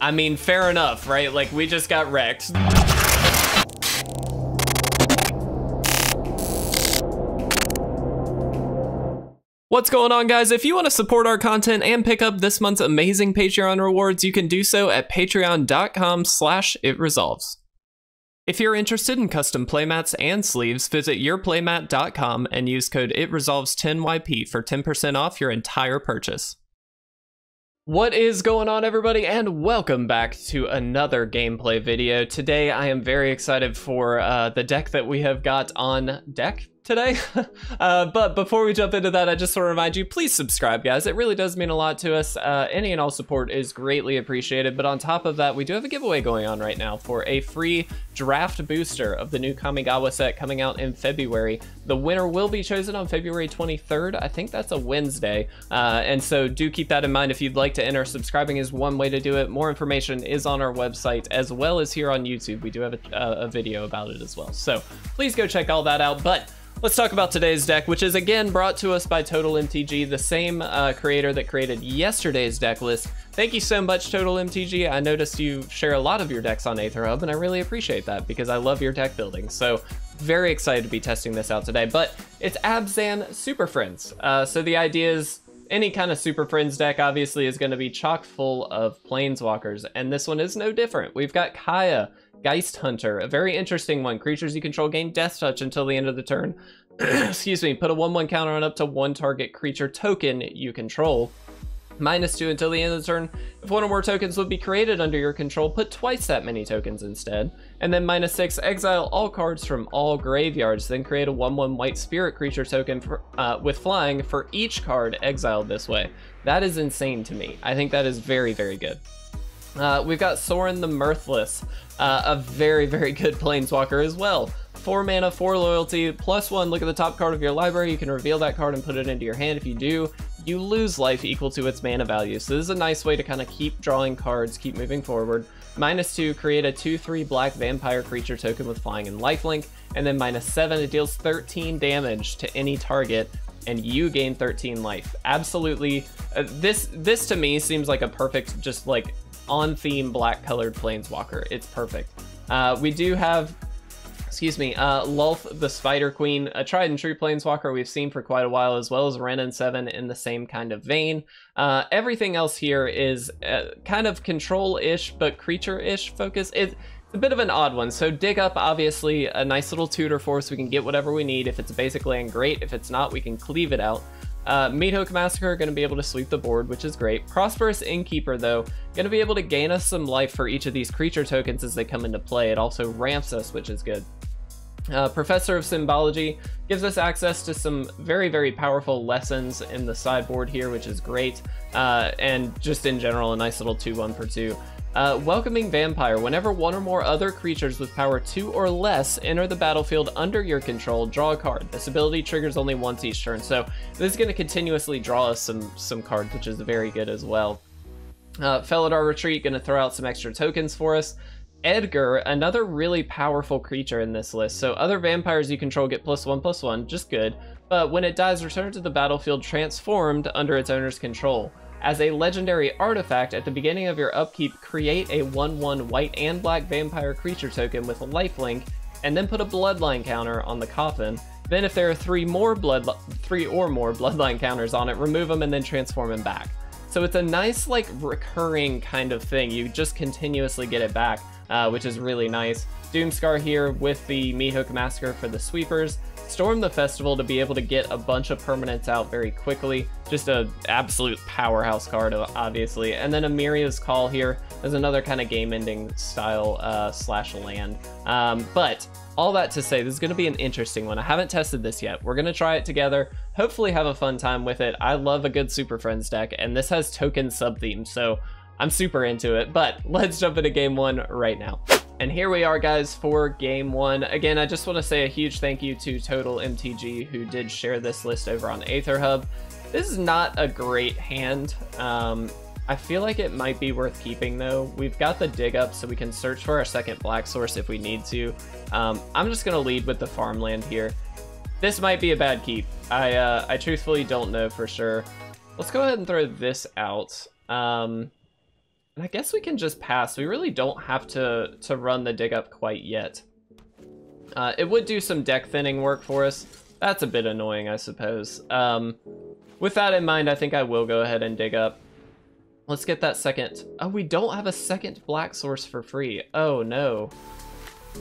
I mean, fair enough, right? Like, we just got wrecked. What's going on guys? If you want to support our content and pick up this month's amazing Patreon rewards, you can do so at patreon.com slash itresolves. If you're interested in custom playmats and sleeves, visit yourplaymat.com and use code ITRESOLVES10YP for 10% off your entire purchase. What is going on everybody and welcome back to another gameplay video. Today I am very excited for uh, the deck that we have got on deck today. uh, but before we jump into that, I just want to remind you, please subscribe, guys. It really does mean a lot to us. Uh, any and all support is greatly appreciated. But on top of that, we do have a giveaway going on right now for a free draft booster of the new Kamigawa set coming out in February. The winner will be chosen on February 23rd. I think that's a Wednesday. Uh, and so do keep that in mind if you'd like to enter. Subscribing is one way to do it. More information is on our website as well as here on YouTube. We do have a, a video about it as well. So please go check all that out. But Let's talk about today's deck, which is again brought to us by Total MTG, the same uh, creator that created yesterday's deck list. Thank you so much, Total MTG. I noticed you share a lot of your decks on AetherHub, and I really appreciate that because I love your deck building. So very excited to be testing this out today. But it's Abzan Super Friends. Uh, so the idea is any kind of Super Friends deck obviously is going to be chock full of Planeswalkers, and this one is no different. We've got Kaya, Geist Hunter, a very interesting one. Creatures you control gain Death Touch until the end of the turn. Excuse me, put a 1-1 counter on up to one target creature token you control. Minus 2 until the end of the turn. If one or more tokens would be created under your control, put twice that many tokens instead. And then minus 6, exile all cards from all graveyards, then create a 1-1 white spirit creature token for, uh, with flying for each card exiled this way. That is insane to me. I think that is very, very good. Uh, we've got Sorin the Mirthless, uh, a very, very good Planeswalker as well. 4 mana, 4 loyalty, plus 1, look at the top card of your library, you can reveal that card and put it into your hand. If you do, you lose life equal to its mana value. So this is a nice way to kind of keep drawing cards, keep moving forward. Minus 2, create a 2-3 black vampire creature token with flying and lifelink. And then minus 7, it deals 13 damage to any target and you gain 13 life. Absolutely, uh, this this to me seems like a perfect, just like on theme black colored planeswalker. It's perfect. Uh, we do have, excuse me, uh, Lolth the Spider Queen, a tried and true planeswalker we've seen for quite a while, as well as and Seven in the same kind of vein. Uh, everything else here is uh, kind of control-ish, but creature-ish focus. It, it's a bit of an odd one. So dig up, obviously, a nice little tutor for us. We can get whatever we need. If it's a basic land, great. If it's not, we can cleave it out. Uh, Meathook Massacre going to be able to sweep the board, which is great. Prosperous Innkeeper, though, going to be able to gain us some life for each of these creature tokens as they come into play. It also ramps us, which is good. Uh, Professor of Symbology gives us access to some very, very powerful lessons in the sideboard here, which is great. Uh, and just in general, a nice little 2-1 for 2. Uh, welcoming Vampire. Whenever one or more other creatures with power 2 or less enter the battlefield under your control, draw a card. This ability triggers only once each turn, so this is going to continuously draw us some, some cards, which is very good as well. Uh, Felidar Retreat, going to throw out some extra tokens for us. Edgar, another really powerful creature in this list. So other vampires you control get plus one, plus one, just good. But when it dies, return to the battlefield transformed under its owner's control. As a legendary artifact, at the beginning of your upkeep, create a 1-1 white and black vampire creature token with a lifelink, and then put a bloodline counter on the coffin. Then if there are three more blood, three or more bloodline counters on it, remove them and then transform them back. So it's a nice like recurring kind of thing. You just continuously get it back, uh, which is really nice. Doomskar here with the Meathook Massacre for the sweepers. Storm the Festival to be able to get a bunch of permanents out very quickly. Just an absolute powerhouse card, obviously. And then Emeria's Call here is another kind of game-ending style uh, slash land. Um, but all that to say, this is going to be an interesting one. I haven't tested this yet. We're going to try it together, hopefully have a fun time with it. I love a good Super Friends deck, and this has token sub-theme, so I'm super into it. But let's jump into game one right now. And here we are, guys, for game one. Again, I just want to say a huge thank you to Total MTG, who did share this list over on Aether Hub. This is not a great hand. Um, I feel like it might be worth keeping, though. We've got the dig up, so we can search for our second black source if we need to. Um, I'm just going to lead with the farmland here. This might be a bad keep. I, uh, I truthfully don't know for sure. Let's go ahead and throw this out. Um, and I guess we can just pass. We really don't have to, to run the dig up quite yet. Uh, it would do some deck thinning work for us. That's a bit annoying, I suppose. Um, with that in mind, I think I will go ahead and dig up. Let's get that second. Oh, we don't have a second black source for free. Oh, no.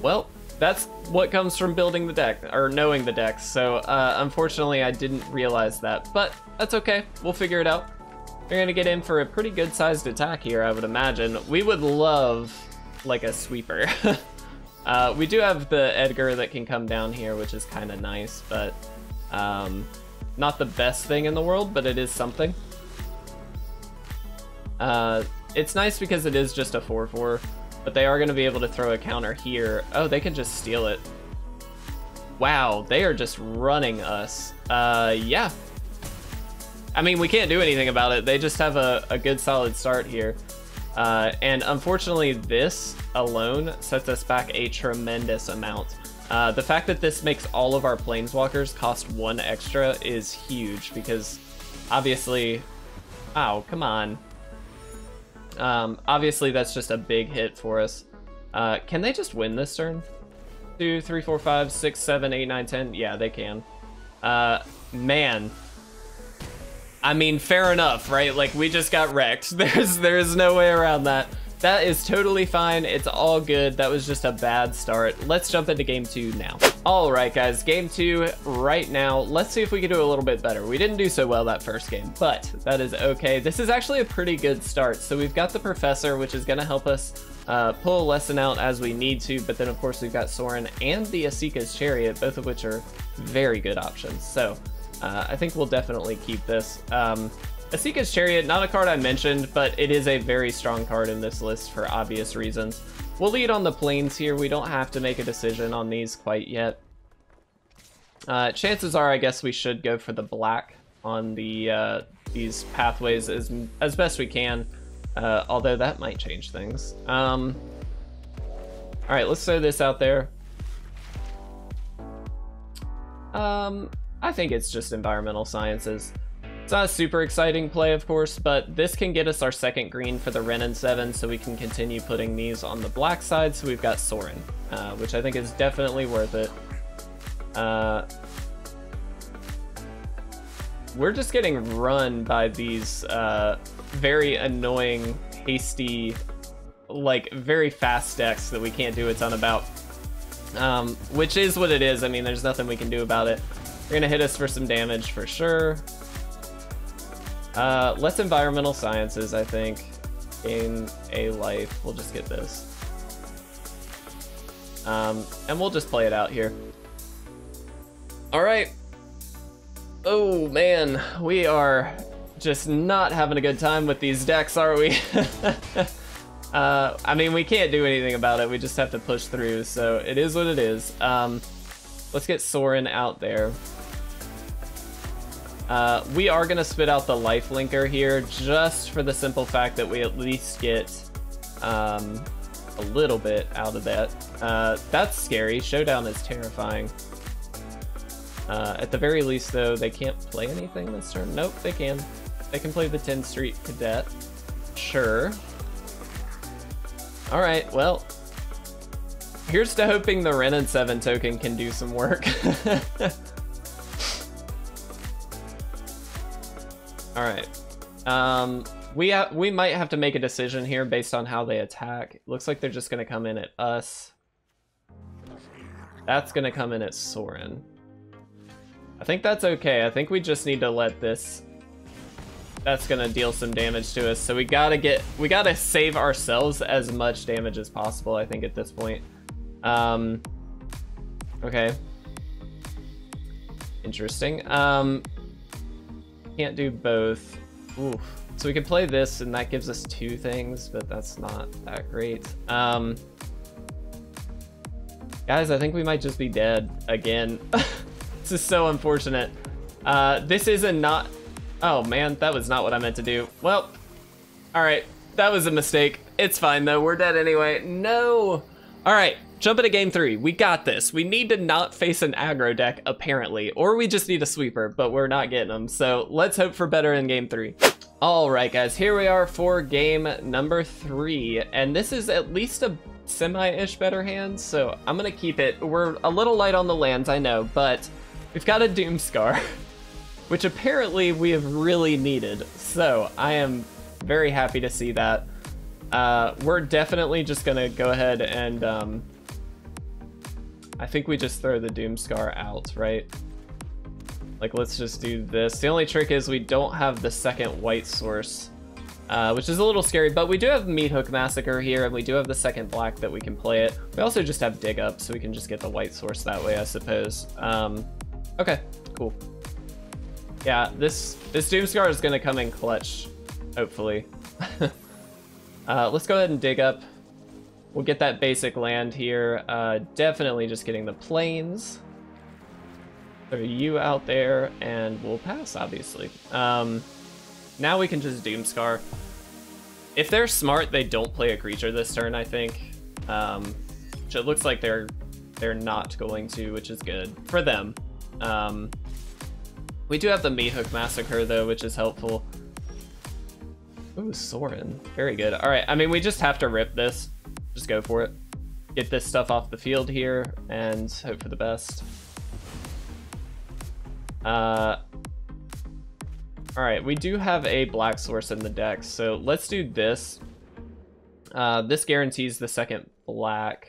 Well, that's what comes from building the deck, or knowing the decks. So, uh, unfortunately, I didn't realize that. But that's okay. We'll figure it out. We're gonna get in for a pretty good-sized attack here, I would imagine. We would love, like, a sweeper. uh, we do have the Edgar that can come down here, which is kind of nice, but um, not the best thing in the world, but it is something. Uh, it's nice because it is just a 4-4, but they are going to be able to throw a counter here. Oh, they can just steal it. Wow, they are just running us. Uh, yeah. I mean, we can't do anything about it. They just have a, a good solid start here. Uh, and unfortunately, this alone sets us back a tremendous amount. Uh, the fact that this makes all of our planeswalkers cost one extra is huge because obviously, oh, come on. Um, obviously, that's just a big hit for us. Uh, can they just win this turn? Two, three, four, five, six, seven, eight, nine, ten. Yeah, they can. Uh, man. I mean, fair enough, right? Like, we just got wrecked. There's, there's no way around that. That is totally fine. It's all good. That was just a bad start. Let's jump into game two now. All right, guys, game two right now. Let's see if we can do a little bit better. We didn't do so well that first game, but that is okay. This is actually a pretty good start. So we've got the Professor, which is gonna help us uh, pull a lesson out as we need to, but then of course we've got Sorin and the Esika's Chariot, both of which are very good options. So uh, I think we'll definitely keep this. Um, Esika's Chariot, not a card I mentioned, but it is a very strong card in this list for obvious reasons. We'll lead on the plains here. We don't have to make a decision on these quite yet. Uh, chances are, I guess we should go for the black on the uh, these pathways as, as best we can, uh, although that might change things. Um, all right, let's throw this out there. Um, I think it's just environmental sciences. It's not a super exciting play, of course, but this can get us our second green for the Wrenn and 7, so we can continue putting these on the black side, so we've got Sorin, uh, which I think is definitely worth it. Uh, we're just getting run by these uh, very annoying, hasty, like, very fast decks that we can't do a ton about. Um, which is what it is. I mean, there's nothing we can do about it. They're gonna hit us for some damage for sure. Uh, less environmental sciences, I think. Gain a life. We'll just get this. Um, and we'll just play it out here. All right. Oh man, we are just not having a good time with these decks, are we? uh, I mean, we can't do anything about it. We just have to push through. So it is what it is. Um, let's get Sorin out there. Uh, we are going to spit out the life linker here just for the simple fact that we at least get um, a little bit out of that. Uh, that's scary. Showdown is terrifying. Uh, at the very least, though, they can't play anything this turn. Nope, they can. They can play the 10th Street Cadet. Sure. Alright, well, here's to hoping the Wrenn and 7 token can do some work. All right. Um, we we might have to make a decision here based on how they attack. Looks like they're just gonna come in at us. That's gonna come in at Sorin. I think that's okay. I think we just need to let this. That's gonna deal some damage to us. So we gotta get, we gotta save ourselves as much damage as possible. I think at this point. Um. Okay. Interesting. Um, can't do both. Oof. So we can play this and that gives us two things, but that's not that great. Um, guys, I think we might just be dead again. this is so unfortunate. Uh, this is a not... Oh man, that was not what I meant to do. Well, all right, that was a mistake. It's fine though, we're dead anyway. No. All right, Jump into game three. We got this. We need to not face an aggro deck, apparently. Or we just need a sweeper, but we're not getting them. So let's hope for better in game three. All right, guys, here we are for game number three, and this is at least a semi-ish better hand, so I'm gonna keep it. We're a little light on the lands, I know, but we've got a Doomskar, which apparently we have really needed, so I am very happy to see that. Uh, we're definitely just gonna go ahead and, um, I think we just throw the Doomskar out, right? Like, let's just do this. The only trick is we don't have the second white source, uh, which is a little scary, but we do have Meat Hook Massacre here, and we do have the second black that we can play it. We also just have Dig Up, so we can just get the white source that way, I suppose. Um, okay, cool. Yeah, this, this Doomskar is gonna come in clutch, hopefully. uh, let's go ahead and Dig Up. We'll get that basic land here. Uh, definitely just getting the plains. Throw you out there, and we'll pass, obviously. Um, now we can just Doomskar. If they're smart, they don't play a creature this turn, I think. Um, which it looks like they're they're not going to, which is good for them. Um, we do have the Meathook Massacre, though, which is helpful. Ooh, Sorin. Very good. All right, I mean, we just have to rip this. Just go for it. Get this stuff off the field here, and hope for the best. Uh, all right, we do have a black source in the deck, so let's do this. Uh, this guarantees the second black,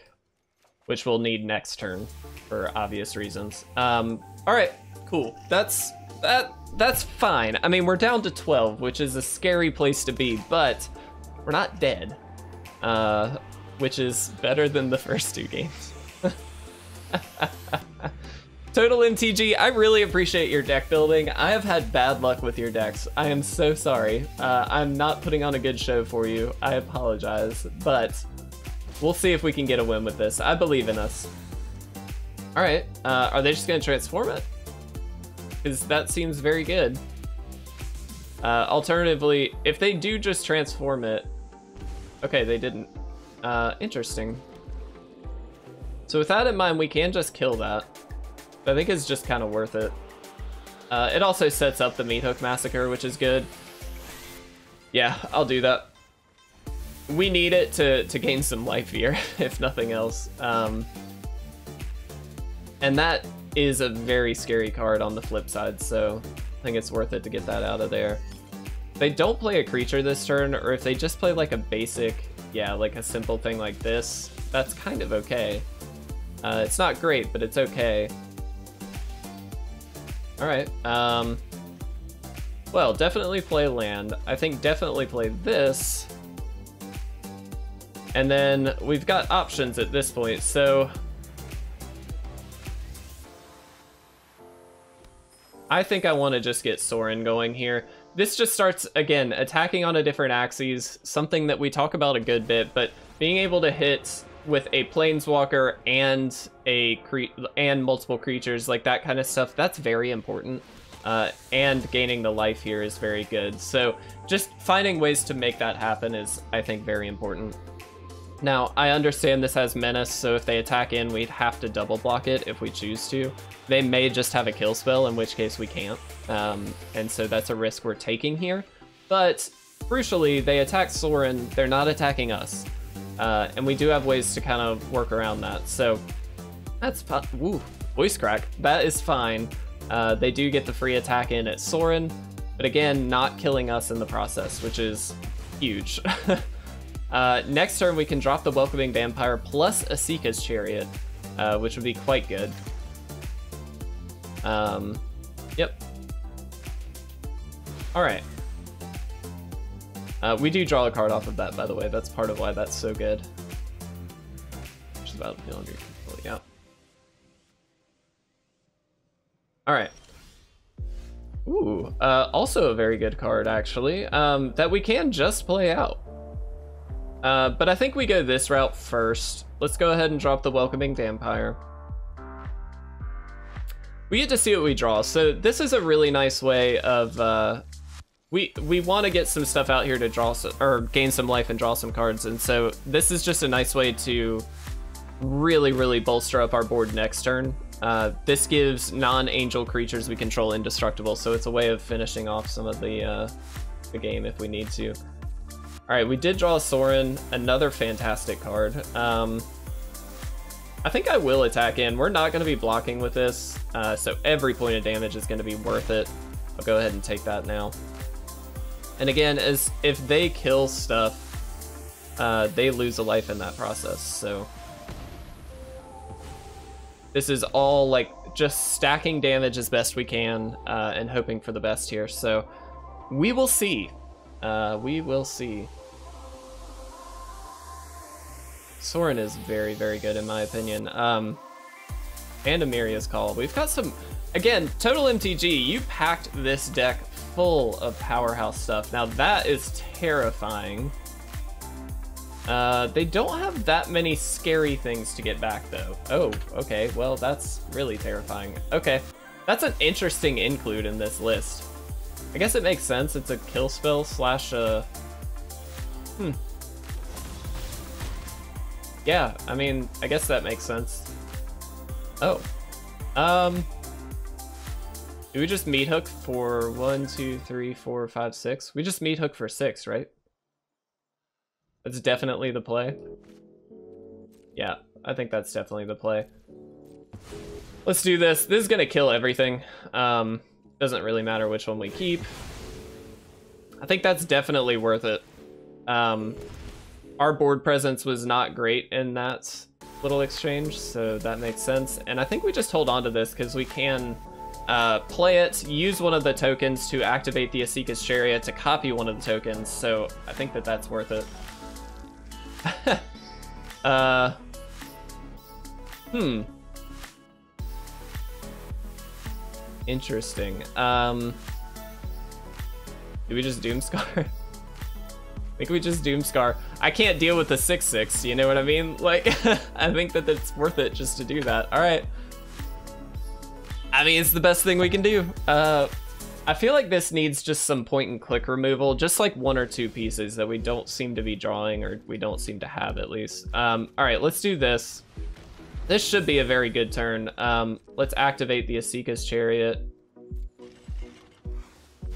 which we'll need next turn for obvious reasons. Um, all right, cool. That's that. That's fine. I mean, we're down to 12, which is a scary place to be, but we're not dead, uh, which is better than the first two games. Total MTG, I really appreciate your deck building. I have had bad luck with your decks. I am so sorry. Uh, I'm not putting on a good show for you. I apologize, but we'll see if we can get a win with this. I believe in us. All right, uh, are they just gonna transform it? Because that seems very good. Uh, alternatively, if they do just transform it, okay, they didn't. Uh, interesting. So with that in mind, we can just kill that. I think it's just kind of worth it. Uh, it also sets up the Meat Hook Massacre, which is good. Yeah, I'll do that. We need it to, to gain some life here, if nothing else. Um, and that is a very scary card on the flip side, so I think it's worth it to get that out of there. If they don't play a creature this turn, or if they just play like a basic, yeah, like a simple thing like this, that's kind of okay. Uh, it's not great, but it's okay. All right. Um, well, definitely play land. I think definitely play this. And then we've got options at this point, so... I think I want to just get Sorin going here. This just starts, again, attacking on a different axes, something that we talk about a good bit, but being able to hit with a planeswalker and a cre and multiple creatures like that kind of stuff that's very important. Uh, and gaining the life here is very good. So just finding ways to make that happen is i think very important now i understand this has menace so if they attack in we'd have to double block it if we choose to they may just have a kill spell in which case we can't um, and so that's a risk we're taking here but crucially they attack sorin they're not attacking us uh, and we do have ways to kind of work around that. So that's, woo, voice crack. That is fine. Uh, they do get the free attack in at Sorin, but again, not killing us in the process, which is huge. uh, next turn, we can drop the Welcoming Vampire plus Esika's Chariot, uh, which would be quite good. Um, yep. All right. Uh, we do draw a card off of that, by the way. That's part of why that's so good. Which is about to be under control, yeah. Alright. Ooh, uh, also a very good card, actually, um, that we can just play out. Uh, but I think we go this route first. Let's go ahead and drop the Welcoming Vampire. We get to see what we draw. So this is a really nice way of uh, we we want to get some stuff out here to draw some, or gain some life and draw some cards and so this is just a nice way to really really bolster up our board next turn uh, this gives non-angel creatures we control indestructible so it's a way of finishing off some of the uh, the game if we need to. Alright, we did draw Sorin, another fantastic card. Um, I think I will attack in. We're not going to be blocking with this, uh, so every point of damage is going to be worth it. I'll go ahead and take that now. And again, as if they kill stuff, uh, they lose a life in that process, so... This is all, like, just stacking damage as best we can uh, and hoping for the best here, so... We will see. Uh, we will see. Sorin is very, very good in my opinion. Um, and Emeria's Call. We've got some... Again, Total MTG, you packed this deck full of powerhouse stuff. Now that is terrifying. Uh, they don't have that many scary things to get back, though. Oh, okay. Well, that's really terrifying. Okay. That's an interesting include in this list. I guess it makes sense. It's a kill spell slash uh Hmm. Yeah, I mean, I guess that makes sense. Oh. Um... Do we just meat hook for one, two, three, four, five, six? We just meat hook for six, right? That's definitely the play. Yeah, I think that's definitely the play. Let's do this. This is gonna kill everything. Um, doesn't really matter which one we keep. I think that's definitely worth it. Um, our board presence was not great in that little exchange, so that makes sense. And I think we just hold on to this because we can uh, play it, use one of the tokens to activate the Esika's Chariot to copy one of the tokens, so I think that that's worth it. uh, hmm. Interesting. Um, do we just Doomskar? I think we just Doomskar. I can't deal with the 6-6, you know what I mean? Like, I think that it's worth it just to do that. All right. I mean, it's the best thing we can do. Uh, I feel like this needs just some point and click removal, just like one or two pieces that we don't seem to be drawing or we don't seem to have at least. Um, all right, let's do this. This should be a very good turn. Um, let's activate the Esika's Chariot.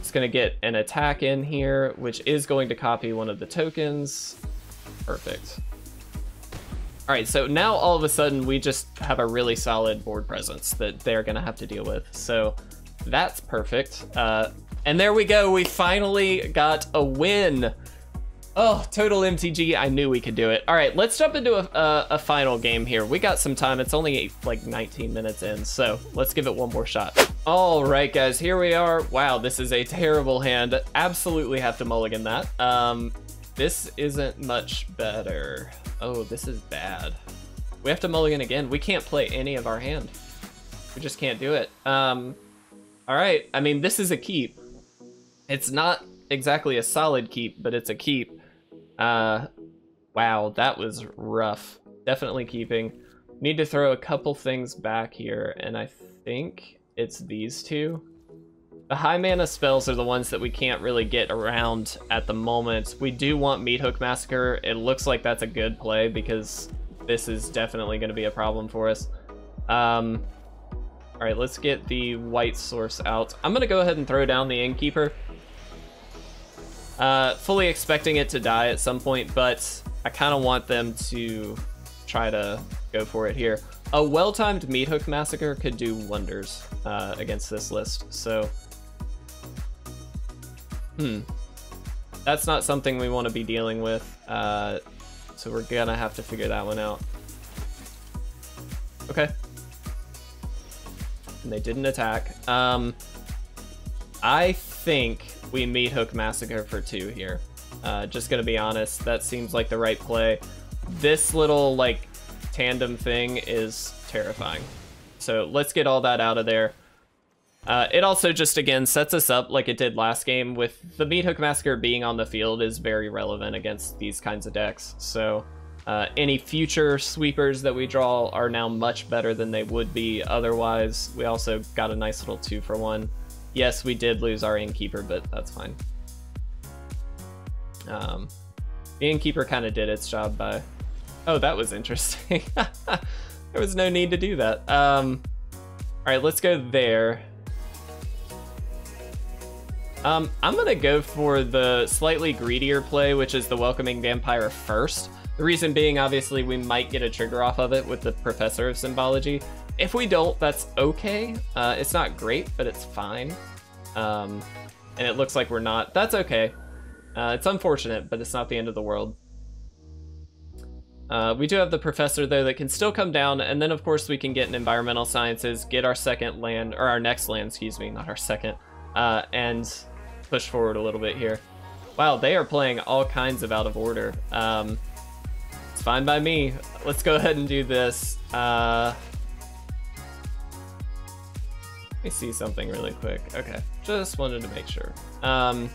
It's gonna get an attack in here, which is going to copy one of the tokens. Perfect. All right, so now all of a sudden we just have a really solid board presence that they're gonna have to deal with. So that's perfect. Uh, and there we go. We finally got a win. Oh, total MTG. I knew we could do it. All right, let's jump into a, a, a, final game here. We got some time. It's only like 19 minutes in, so let's give it one more shot. All right, guys, here we are. Wow, this is a terrible hand. Absolutely have to mulligan that. Um, this isn't much better. Oh, this is bad. We have to mulligan again. We can't play any of our hand. We just can't do it. Um, all right, I mean, this is a keep. It's not exactly a solid keep, but it's a keep. Uh, wow, that was rough. Definitely keeping. Need to throw a couple things back here, and I think it's these two. The high mana spells are the ones that we can't really get around at the moment. We do want Meat Hook Massacre. It looks like that's a good play because this is definitely going to be a problem for us. Um, all right, let's get the white source out. I'm gonna go ahead and throw down the Innkeeper. Uh, fully expecting it to die at some point, but I kind of want them to try to go for it here. A well-timed Meat Hook Massacre could do wonders uh, against this list, so... Hmm. That's not something we want to be dealing with, uh, so we're gonna have to figure that one out. Okay and they didn't attack. Um, I think we meat Hook Massacre for two here. Uh, just gonna be honest, that seems like the right play. This little, like, tandem thing is terrifying. So let's get all that out of there. Uh, it also just, again, sets us up like it did last game with the Meat Hook Massacre being on the field is very relevant against these kinds of decks. So uh, any future sweepers that we draw are now much better than they would be otherwise. We also got a nice little two for one. Yes, we did lose our innkeeper, but that's fine. Um, the innkeeper kind of did its job by... Oh, that was interesting. there was no need to do that. Um, all right, let's go there. Um, I'm gonna go for the slightly greedier play, which is the Welcoming Vampire first. The reason being, obviously, we might get a trigger off of it with the Professor of Symbology. If we don't, that's okay. Uh, it's not great, but it's fine. Um, and it looks like we're not. That's okay. Uh, it's unfortunate, but it's not the end of the world. Uh, we do have the professor though that can still come down, and then of course we can get in environmental sciences, get our second land, or our next land, excuse me, not our second, uh, and push forward a little bit here. Wow, they are playing all kinds of out of order. Um, it's fine by me. Let's go ahead and do this. Uh, let me see something really quick. Okay, just wanted to make sure. Um,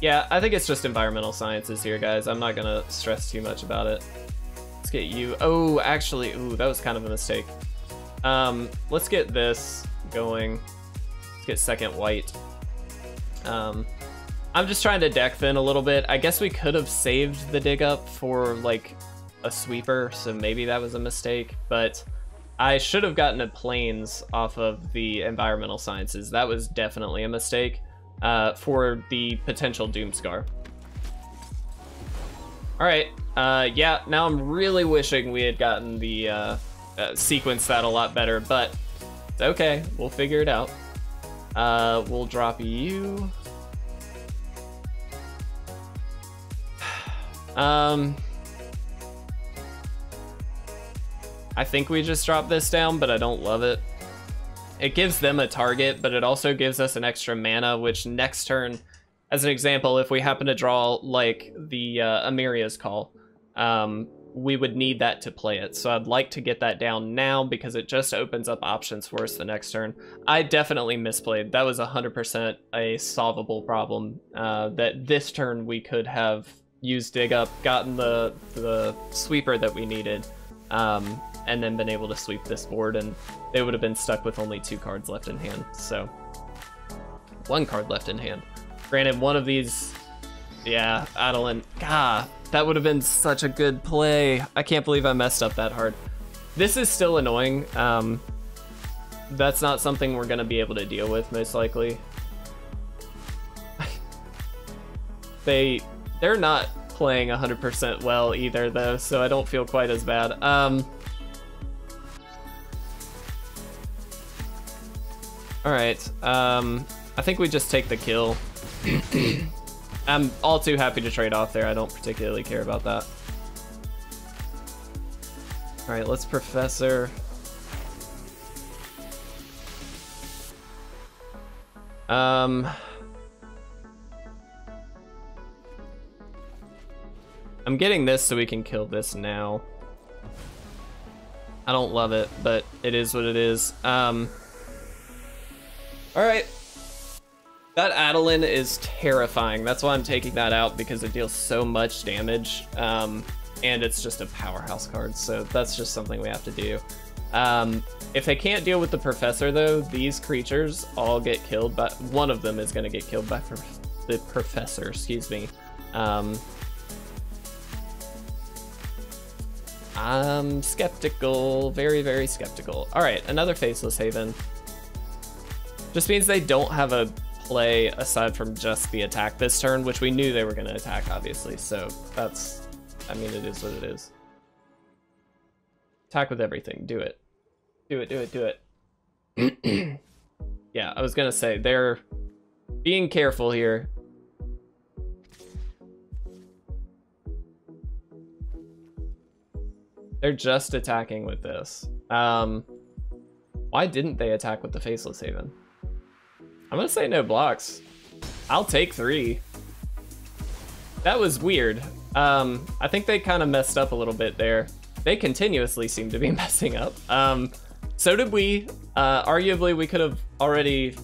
yeah, I think it's just environmental sciences here, guys. I'm not gonna stress too much about it. Let's get you. Oh, actually, ooh, that was kind of a mistake. Um, let's get this going. Let's get second white. Um, I'm just trying to deck fin a little bit. I guess we could have saved the dig up for like a sweeper, so maybe that was a mistake, but I should have gotten a plains off of the environmental sciences. That was definitely a mistake uh, for the potential Doomskar. All right, uh, yeah, now I'm really wishing we had gotten the uh, uh, sequence that a lot better, but it's okay, we'll figure it out. Uh, we'll drop you. um, I think we just drop this down, but I don't love it. It gives them a target, but it also gives us an extra mana, which next turn, as an example, if we happen to draw like the uh, Emeria's Call, um, we would need that to play it. So I'd like to get that down now because it just opens up options for us the next turn. I definitely misplayed. That was 100% a solvable problem uh, that this turn we could have used Dig Up, gotten the, the sweeper that we needed, um, and then been able to sweep this board, and they would have been stuck with only two cards left in hand. So, one card left in hand. Granted, one of these, yeah, Adeline, God, that would have been such a good play. I can't believe I messed up that hard. This is still annoying. Um, that's not something we're going to be able to deal with, most likely. they, they're not playing 100% well either, though, so I don't feel quite as bad. Um, Alright, um, I think we just take the kill. I'm all too happy to trade off there. I don't particularly care about that. Alright, let's Professor. Um... I'm getting this so we can kill this now. I don't love it, but it is what it is. Um... Alright. That Adeline is terrifying. That's why I'm taking that out, because it deals so much damage. Um, and it's just a powerhouse card, so that's just something we have to do. Um, if they can't deal with the Professor, though, these creatures all get killed, but one of them is going to get killed by the Professor, excuse me. Um, I'm skeptical, very, very skeptical. All right, another Faceless Haven. Just means they don't have a play aside from just the attack this turn, which we knew they were going to attack, obviously. So that's, I mean, it is what it is. Attack with everything. Do it. Do it, do it, do it. yeah, I was going to say, they're being careful here. They're just attacking with this. Um, why didn't they attack with the Faceless Haven? I'm gonna say no blocks. I'll take three. That was weird. Um, I think they kind of messed up a little bit there. They continuously seem to be messing up. Um, so did we. Uh, arguably, we could have already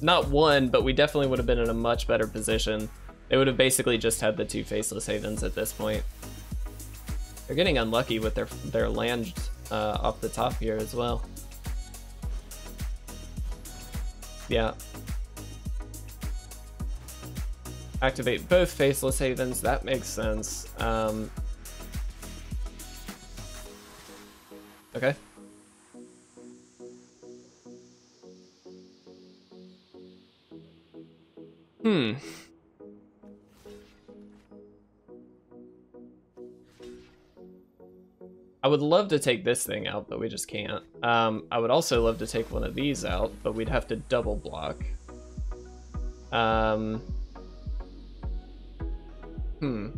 not won, but we definitely would have been in a much better position. They would have basically just had the two Faceless Havens at this point. They're getting unlucky with their their land uh, off the top here as well. Yeah, activate both Faceless Havens, that makes sense. Um, okay. Hmm. I would love to take this thing out, but we just can't. Um, I would also love to take one of these out, but we'd have to double block. Um, hmm.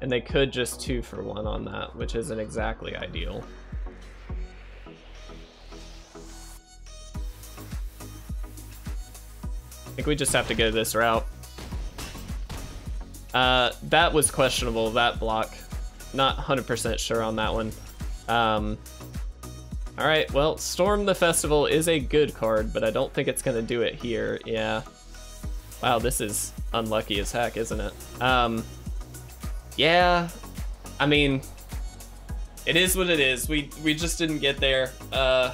And they could just two for one on that, which isn't exactly ideal. I think we just have to go this route. Uh, that was questionable, that block. Not 100% sure on that one. Um, Alright, well, Storm the Festival is a good card, but I don't think it's going to do it here. Yeah. Wow, this is unlucky as heck, isn't it? Um, yeah, I mean, it is what it is. We we just didn't get there. Uh,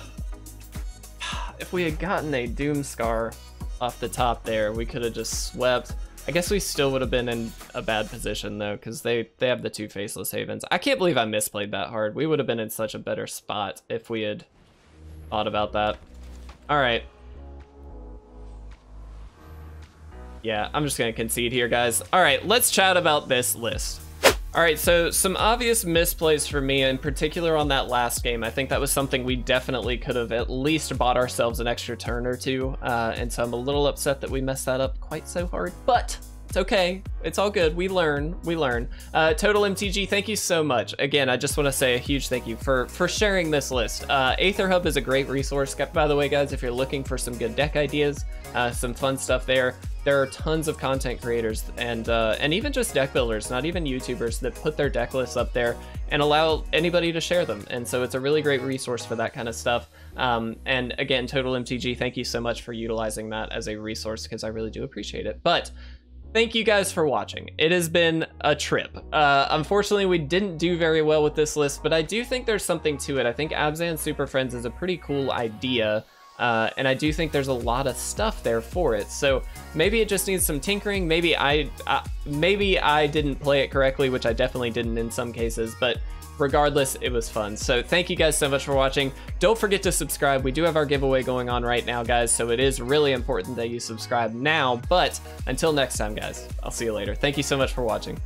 if we had gotten a Doomskar off the top there, we could have just swept. I guess we still would have been in a bad position though, because they, they have the two Faceless Havens. I can't believe I misplayed that hard. We would have been in such a better spot if we had thought about that. All right. Yeah, I'm just gonna concede here, guys. All right, let's chat about this list. All right, so some obvious misplays for me, in particular on that last game. I think that was something we definitely could have at least bought ourselves an extra turn or two. Uh, and so I'm a little upset that we messed that up quite so hard, but it's okay. It's all good. We learn. We learn. Uh, Total MTG, thank you so much. Again, I just want to say a huge thank you for for sharing this list. Uh, Aether Hub is a great resource. By the way, guys, if you're looking for some good deck ideas, uh, some fun stuff there, there are tons of content creators and uh, and even just deck builders, not even YouTubers, that put their deck lists up there and allow anybody to share them. And so it's a really great resource for that kind of stuff. Um, and again, Total MTG, thank you so much for utilizing that as a resource because I really do appreciate it. But thank you guys for watching. It has been a trip. Uh, unfortunately, we didn't do very well with this list, but I do think there's something to it. I think Abzan Super Friends is a pretty cool idea. Uh, and I do think there's a lot of stuff there for it. So maybe it just needs some tinkering. Maybe I, uh, maybe I didn't play it correctly, which I definitely didn't in some cases. But regardless, it was fun. So thank you guys so much for watching. Don't forget to subscribe. We do have our giveaway going on right now, guys. So it is really important that you subscribe now. But until next time, guys, I'll see you later. Thank you so much for watching.